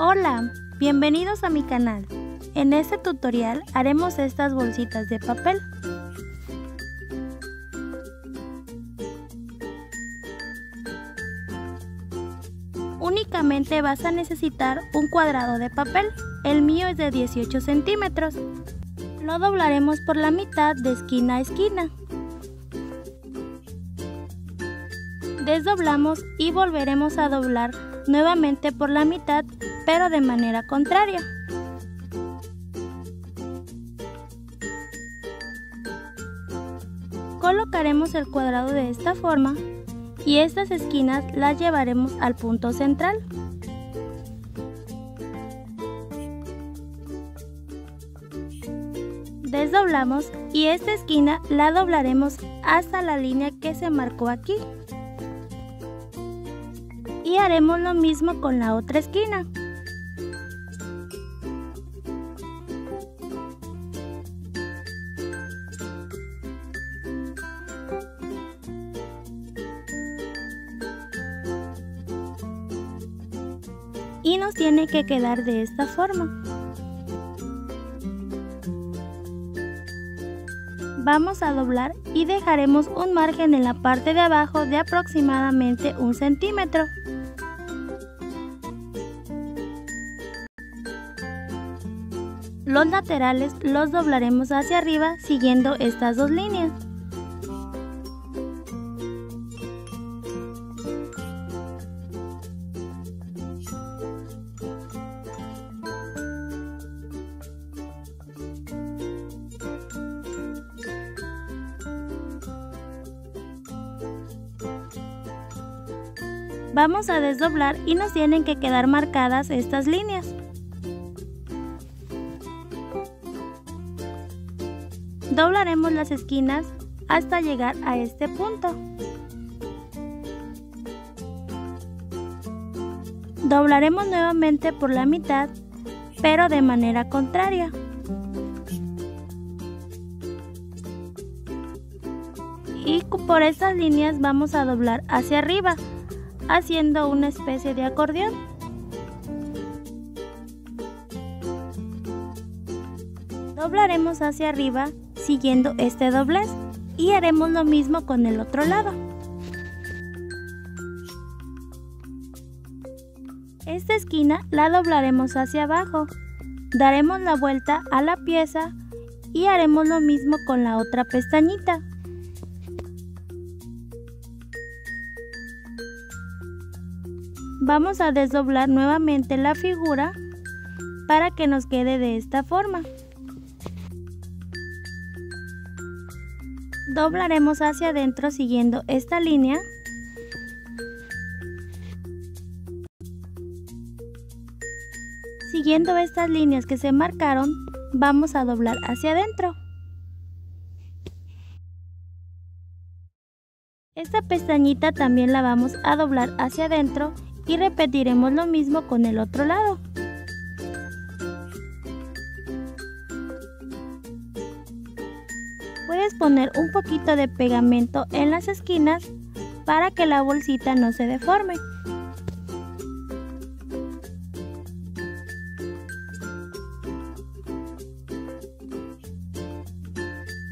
Hola, bienvenidos a mi canal. En este tutorial haremos estas bolsitas de papel. Únicamente vas a necesitar un cuadrado de papel, el mío es de 18 centímetros. Lo doblaremos por la mitad de esquina a esquina. Desdoblamos y volveremos a doblar nuevamente por la mitad, pero de manera contraria. Colocaremos el cuadrado de esta forma y estas esquinas las llevaremos al punto central. Desdoblamos y esta esquina la doblaremos hasta la línea que se marcó aquí. Y haremos lo mismo con la otra esquina. Y nos tiene que quedar de esta forma. Vamos a doblar y dejaremos un margen en la parte de abajo de aproximadamente un centímetro. Los laterales los doblaremos hacia arriba siguiendo estas dos líneas. Vamos a desdoblar y nos tienen que quedar marcadas estas líneas. Doblaremos las esquinas hasta llegar a este punto. Doblaremos nuevamente por la mitad, pero de manera contraria. Y por estas líneas vamos a doblar hacia arriba haciendo una especie de acordeón. Doblaremos hacia arriba siguiendo este doblez y haremos lo mismo con el otro lado. Esta esquina la doblaremos hacia abajo, daremos la vuelta a la pieza y haremos lo mismo con la otra pestañita. Vamos a desdoblar nuevamente la figura para que nos quede de esta forma. Doblaremos hacia adentro siguiendo esta línea. Siguiendo estas líneas que se marcaron, vamos a doblar hacia adentro. Esta pestañita también la vamos a doblar hacia adentro y repetiremos lo mismo con el otro lado. Puedes poner un poquito de pegamento en las esquinas para que la bolsita no se deforme.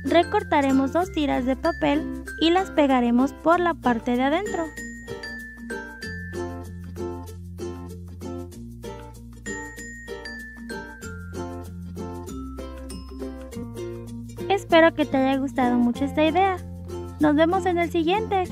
Recortaremos dos tiras de papel y las pegaremos por la parte de adentro. Espero que te haya gustado mucho esta idea. Nos vemos en el siguiente.